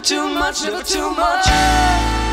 never too much, never too much.